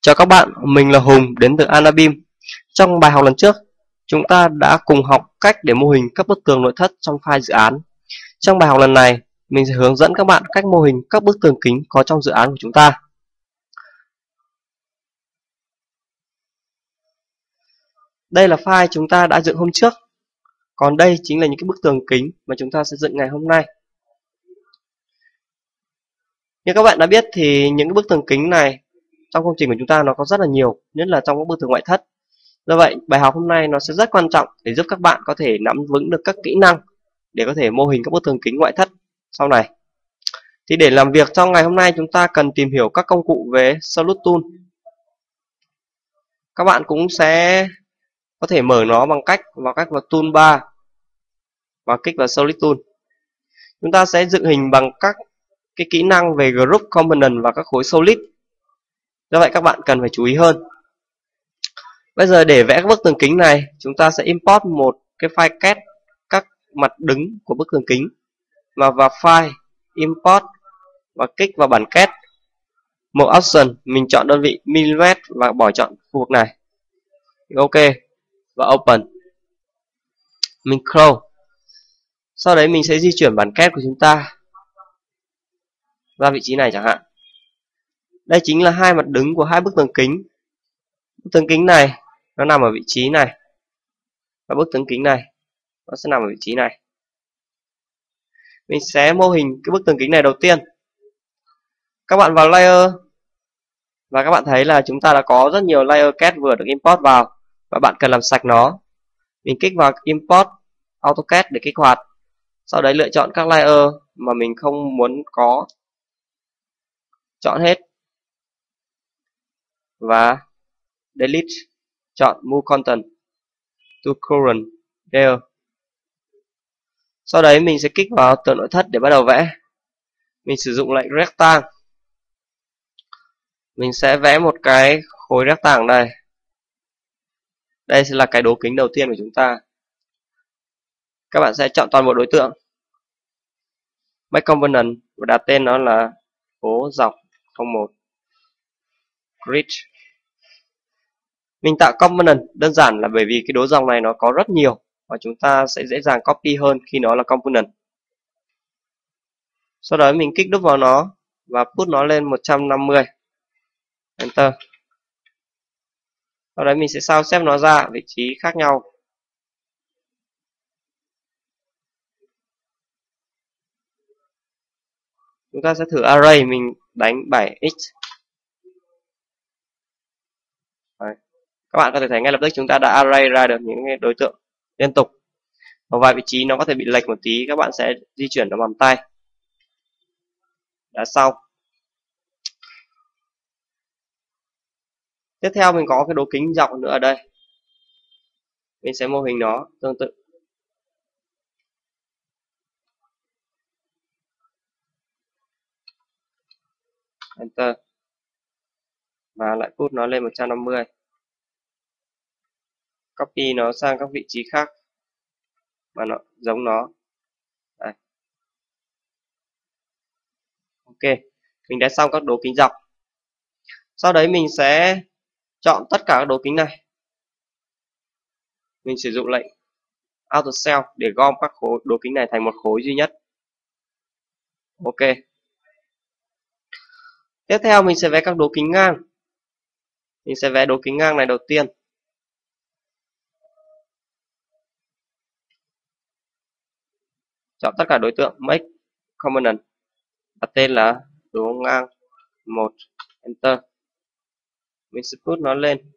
Chào các bạn, mình là Hùng đến từ Anabim. Trong bài học lần trước, chúng ta đã cùng học cách để mô hình các bức tường nội thất trong file dự án. Trong bài học lần này, mình sẽ hướng dẫn các bạn cách mô hình các bức tường kính có trong dự án của chúng ta. Đây là file chúng ta đã dựng hôm trước. Còn đây chính là những cái bức tường kính mà chúng ta sẽ dựng ngày hôm nay. Như các bạn đã biết thì những cái bức tường kính này trong công trình của chúng ta nó có rất là nhiều, nhất là trong các bức tường ngoại thất. Do vậy, bài học hôm nay nó sẽ rất quan trọng để giúp các bạn có thể nắm vững được các kỹ năng để có thể mô hình các bức tường kính ngoại thất sau này. Thì để làm việc trong ngày hôm nay chúng ta cần tìm hiểu các công cụ về Solute Tool. Các bạn cũng sẽ có thể mở nó bằng cách vào cách vào Toolbar và kích vào Solid Tool. Chúng ta sẽ dựng hình bằng các cái kỹ năng về Group Component và các khối Solid do vậy các bạn cần phải chú ý hơn. Bây giờ để vẽ các bức tường kính này, chúng ta sẽ import một cái file cat các mặt đứng của bức tường kính và vào file, import và kích vào bản cat một option, mình chọn đơn vị mm và bỏ chọn khu vực này. Ok, và open. Mình close. Sau đấy mình sẽ di chuyển bản cat của chúng ta ra vị trí này chẳng hạn đây chính là hai mặt đứng của hai bức tường kính. Bức tường kính này, nó nằm ở vị trí này. Và bức tường kính này, nó sẽ nằm ở vị trí này. Mình sẽ mô hình cái bức tường kính này đầu tiên. Các bạn vào layer. Và các bạn thấy là chúng ta đã có rất nhiều layer CAD vừa được import vào. Và bạn cần làm sạch nó. Mình kích vào import AutoCAD để kích hoạt. Sau đấy lựa chọn các layer mà mình không muốn có. Chọn hết và delete chọn move content to current layer sau đấy mình sẽ kích vào tờ nội thất để bắt đầu vẽ. Mình sử dụng lệnh rectangle. Mình sẽ vẽ một cái khối rectangle đây đây sẽ là cái đố kính đầu tiên của chúng ta. Các bạn sẽ chọn toàn bộ đối tượng. Make component và đặt tên nó là phố dọc 01 grid mình tạo component đơn giản là bởi vì cái đố dòng này nó có rất nhiều và chúng ta sẽ dễ dàng copy hơn khi nó là component. Sau đó mình kích đúp vào nó và put nó lên 150 enter. Sau đấy mình sẽ sao xếp nó ra vị trí khác nhau. Chúng ta sẽ thử array mình đánh 7x Đấy. các bạn có thể thấy ngay lập tức chúng ta đã array ra được những đối tượng liên tục. Một vài vị trí nó có thể bị lệch một tí, các bạn sẽ di chuyển nó bằng tay. Đã xong. Tiếp theo mình có cái đố kính dọc nữa ở đây. Mình sẽ mô hình nó tương tự. Enter và lại put nó lên 150 copy nó sang các vị trí khác mà nó giống nó. Đây. ok, mình đã xong các đố kính dọc. Sau đấy mình sẽ chọn tất cả các đố kính này. Mình sử dụng lệnh auto cell để gom các khối đố kính này thành một khối duy nhất. Ok. Tiếp theo mình sẽ vẽ các đố kính ngang mình sẽ vẽ đố kính ngang này đầu tiên. Chọn tất cả đối tượng, make component đặt tên là đố ngang, một, enter. Mình sẽ put nó lên.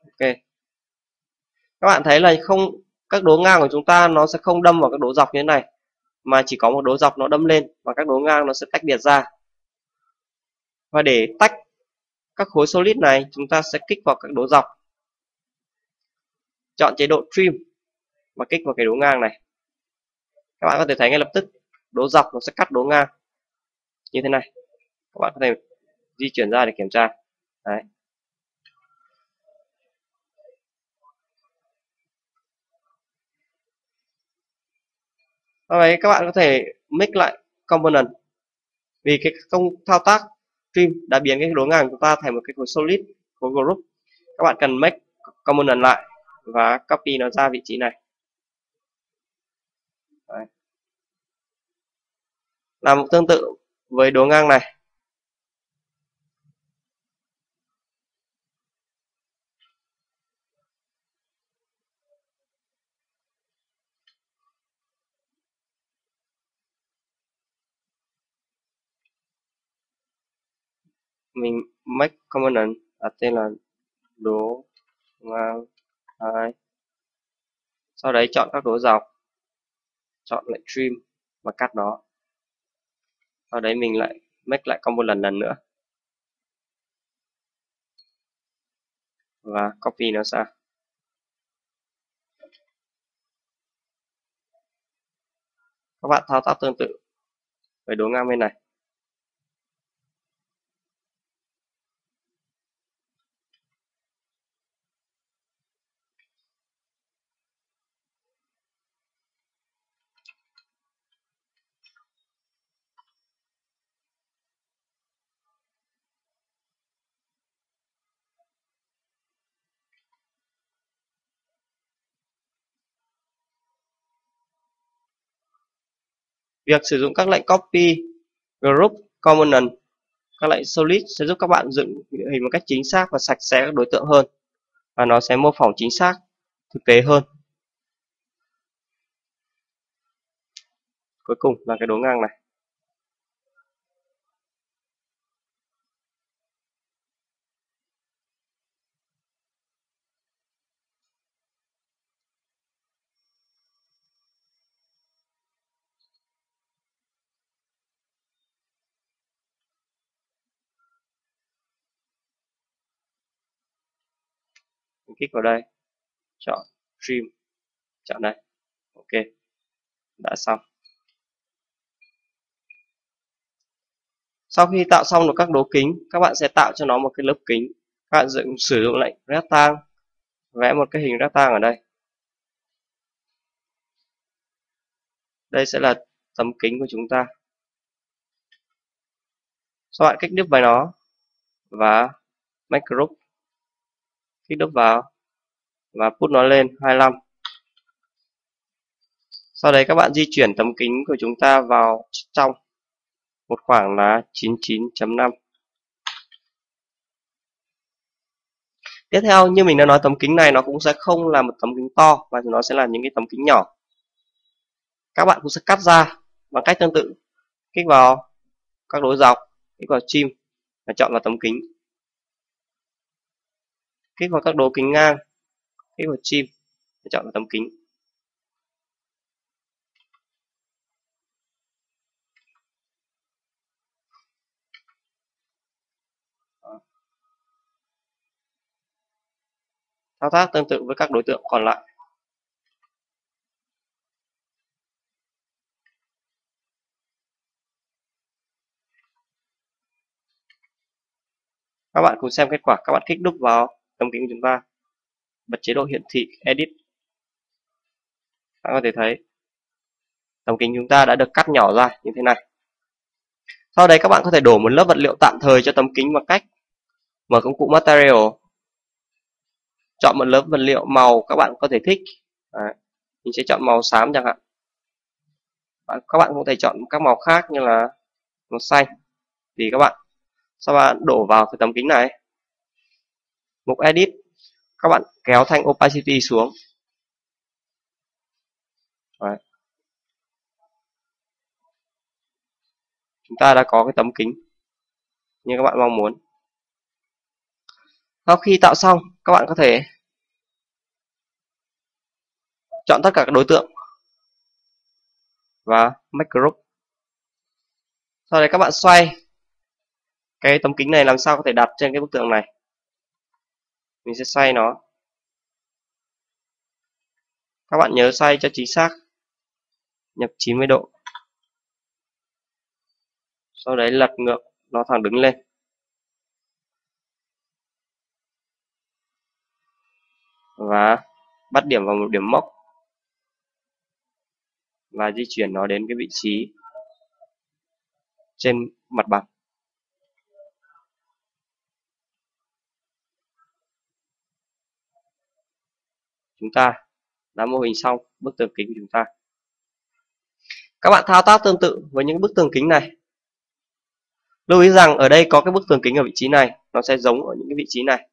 Ok. Các bạn thấy là không, các đố ngang của chúng ta nó sẽ không đâm vào các đố dọc như thế này, mà chỉ có một đố dọc nó đâm lên và các đố ngang nó sẽ tách biệt ra. Và để tách các khối solid này, chúng ta sẽ kích vào các đố dọc. Chọn chế độ trim và kích vào cái đố ngang này. Các bạn có thể thấy ngay lập tức, đố dọc nó sẽ cắt đố ngang. Như thế này. Các bạn có thể di chuyển ra để kiểm tra. Đấy. Đấy các bạn có thể mix lại component. Vì cái công thao tác stream đã biến cái đối ngang của ta thành một cái khối solid, khối group. Các bạn cần make component lại và copy nó ra vị trí này. Đấy. làm tương tự với đối ngang này. Mình make component đặt tên là đố ngang hai. Sau đấy chọn các đố dọc, chọn lại trim và cắt nó. Sau đấy mình lại make lại combo lần nữa. Và copy nó ra. Các bạn thao tác tương tự với đố ngang bên này. Việc sử dụng các lệnh copy, group, component, các lệnh solid sẽ giúp các bạn dựng hình một cách chính xác và sạch sẽ các đối tượng hơn và nó sẽ mô phỏng chính xác thực tế hơn. Cuối cùng là cái đố ngang này. Kích vào đây. Chọn trim chọn đây. Ok. Đã xong. Sau khi tạo xong được các đố kính, các bạn sẽ tạo cho nó một cái lớp kính. Các bạn dựng, sử dụng lệnh rectangle, vẽ một cái hình rectangle ở đây. Đây sẽ là tấm kính của chúng ta. Sau bạn kích đúp vào nó và make group kích đúp vào và put nó lên 25 sau đấy các bạn di chuyển tấm kính của chúng ta vào trong một khoảng là 99.5 tiếp theo, như mình đã nói, tấm kính này nó cũng sẽ không là một tấm kính to mà nó sẽ là những cái tấm kính nhỏ. Các bạn cũng sẽ cắt ra bằng cách tương tự. Kích vào các đối dọc, kích vào chim và chọn vào tấm kính kích vào các đồ kính ngang. Kích vào chim. Chọn vào tấm kính. Thao tác tương tự với các đối tượng còn lại. Các bạn cùng xem kết quả. Các bạn kích đúc vào tấm kính của chúng ta. Bật chế độ hiển thị, edit. Các bạn có thể thấy tấm kính chúng ta đã được cắt nhỏ ra như thế này. Sau đấy các bạn có thể đổ một lớp vật liệu tạm thời cho tấm kính bằng cách mở công cụ material. Chọn một lớp vật liệu màu các bạn có thể thích. Đấy. mình sẽ chọn màu xám chẳng hạn. Các bạn có thể chọn các màu khác như là màu xanh. Thì các bạn. Sau bạn đổ vào cái tấm kính này mục edit. Các bạn kéo thanh opacity xuống. Đấy. chúng ta đã có cái tấm kính như các bạn mong muốn. Sau khi tạo xong, các bạn có thể chọn tất cả các đối tượng và make group. Sau đấy các bạn xoay cái tấm kính này làm sao có thể đặt trên cái bức tượng này mình sẽ xoay nó. Các bạn nhớ xoay cho chính xác. Nhập 90 độ. Sau đấy lật ngược, nó thẳng đứng lên. Và bắt điểm vào một điểm mốc. Và di chuyển nó đến cái vị trí trên mặt bằng. Chúng ta. Đã mô hình xong, bức tường kính của chúng ta. Các bạn thao tác tương tự với những bức tường kính này. Lưu ý rằng ở đây có cái bức tường kính ở vị trí này, nó sẽ giống ở những cái vị trí này.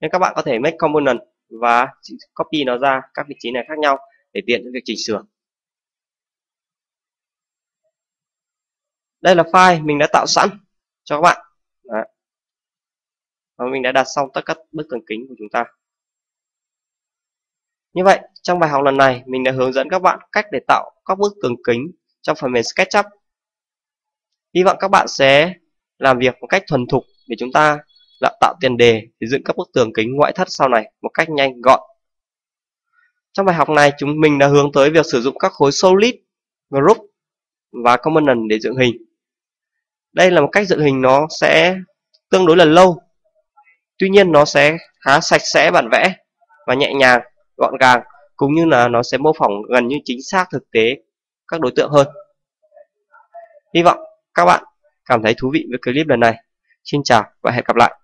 Nên các bạn có thể make component và copy nó ra các vị trí này khác nhau để tiện cho việc chỉnh sửa. Đây là file mình đã tạo sẵn cho các bạn. Đấy. và mình đã đặt xong tất cả các bức tường kính của chúng ta như vậy, trong bài học lần này, mình đã hướng dẫn các bạn cách để tạo các bức tường kính trong phần mềm SketchUp. Hy vọng các bạn sẽ làm việc một cách thuần thục để chúng ta tạo tiền đề để dựng các bức tường kính ngoại thất sau này một cách nhanh gọn. Trong bài học này, chúng mình đã hướng tới việc sử dụng các khối solid, group và component để dựng hình. Đây là một cách dựng hình nó sẽ tương đối là lâu. Tuy nhiên, nó sẽ khá sạch sẽ, bản vẽ và nhẹ nhàng gọn gàng, cũng như là nó sẽ mô phỏng gần như chính xác thực tế các đối tượng hơn. Hy vọng các bạn cảm thấy thú vị với clip lần này. Xin chào và hẹn gặp lại.